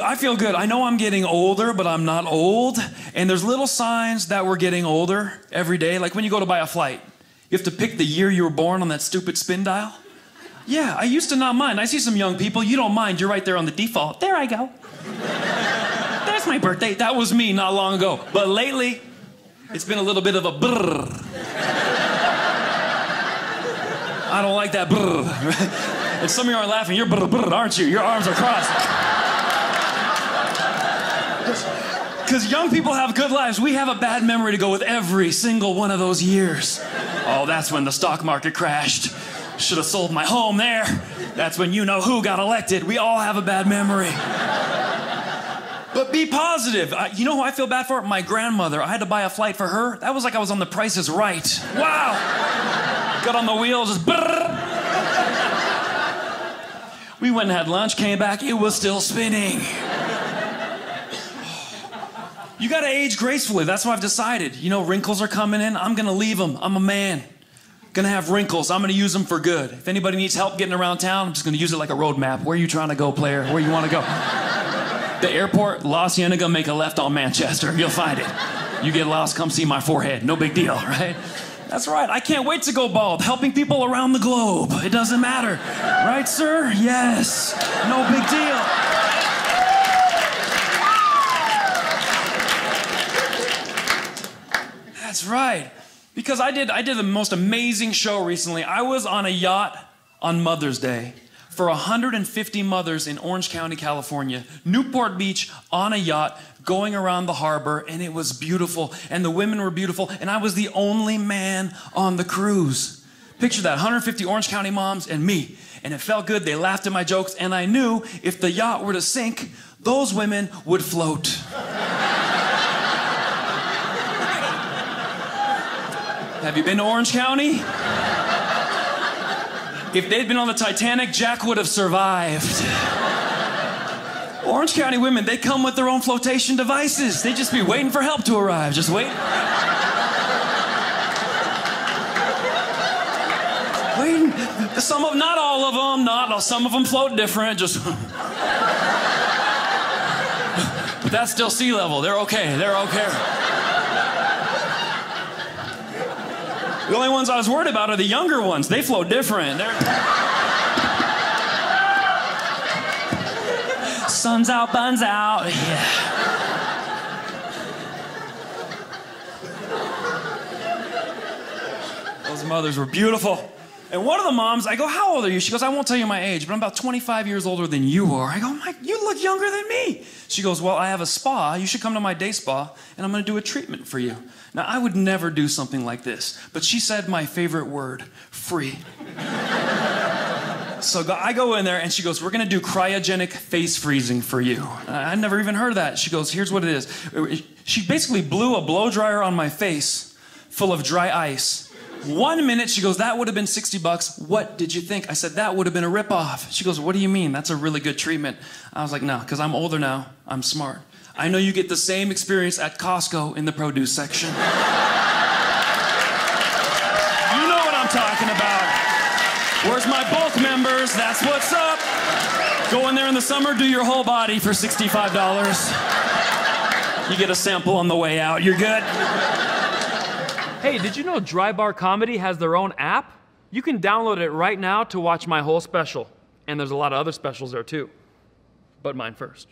I feel good. I know I'm getting older, but I'm not old. And there's little signs that we're getting older every day. Like when you go to buy a flight, you have to pick the year you were born on that stupid spin dial. Yeah, I used to not mind. I see some young people, you don't mind. You're right there on the default. There I go. That's my birthday. That was me not long ago. But lately, it's been a little bit of a brrr. I don't like that brrr. and some of you are laughing. You're brrr, brrr, aren't you? Your arms are crossed. Because young people have good lives. We have a bad memory to go with every single one of those years. Oh, that's when the stock market crashed. Should have sold my home there. That's when you know who got elected. We all have a bad memory. But be positive. You know who I feel bad for? My grandmother. I had to buy a flight for her. That was like I was on the Price is Right. Wow. Got on the wheel, just brrr. We went and had lunch, came back, it was still spinning. You gotta age gracefully. That's what I've decided. You know, wrinkles are coming in. I'm gonna leave them. I'm a man. Gonna have wrinkles. I'm gonna use them for good. If anybody needs help getting around town, I'm just gonna use it like a road map. Where are you trying to go, player? Where you wanna go? the airport, La Cienega, make a left on Manchester. You'll find it. You get lost, come see my forehead. No big deal, right? That's right. I can't wait to go bald, helping people around the globe. It doesn't matter. Right, sir? Yes. No big deal. Because I did I did the most amazing show recently. I was on a yacht on Mother's Day for 150 mothers in Orange County, California. Newport Beach on a yacht going around the harbor and it was beautiful and the women were beautiful and I was the only man on the cruise. Picture that 150 Orange County moms and me. And it felt good. They laughed at my jokes and I knew if the yacht were to sink, those women would float. Have you been to Orange County? If they'd been on the Titanic, Jack would have survived. Orange County women, they come with their own flotation devices. They just be waiting for help to arrive. Just wait. Waiting. Some of, not all of them, not all some of them float different. Just. but that's still sea level. They're okay. They're okay. The only ones I was worried about are the younger ones. They flow different. They're... Sun's out, buns out. Yeah. Those mothers were beautiful. And one of the moms, I go, How old are you? She goes, I won't tell you my age, but I'm about 25 years older than you are. I go, oh Mike, you look younger than me. She goes, Well, I have a spa. You should come to my day spa, and I'm going to do a treatment for you. Now, I would never do something like this, but she said my favorite word free. so I go in there, and she goes, We're going to do cryogenic face freezing for you. I never even heard of that. She goes, Here's what it is. She basically blew a blow dryer on my face full of dry ice one minute, she goes, That would have been 60 bucks. What did you think? I said, That would have been a ripoff. She goes, What do you mean? That's a really good treatment. I was like, No, because I'm older now. I'm smart. I know you get the same experience at Costco in the produce section. you know what I'm talking about. Where's my bulk members? That's what's up. Go in there in the summer, do your whole body for $65. You get a sample on the way out. You're good. Hey, did you know Dry Bar Comedy has their own app? You can download it right now to watch my whole special. And there's a lot of other specials there too. But mine first.